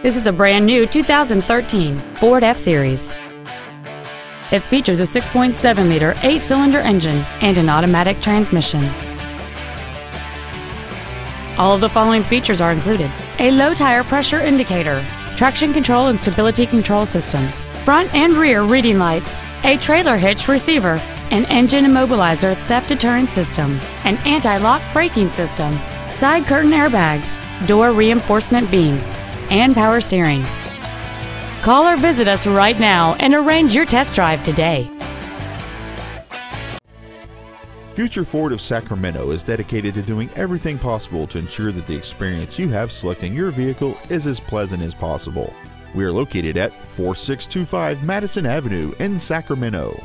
This is a brand new 2013 Ford F-Series. It features a 6.7-liter eight-cylinder engine and an automatic transmission. All of the following features are included. A low tire pressure indicator, traction control and stability control systems, front and rear reading lights, a trailer hitch receiver, an engine immobilizer theft deterrent system, an anti-lock braking system, side curtain airbags, door reinforcement beams, and power steering. Call or visit us right now and arrange your test drive today. Future Ford of Sacramento is dedicated to doing everything possible to ensure that the experience you have selecting your vehicle is as pleasant as possible. We are located at 4625 Madison Avenue in Sacramento.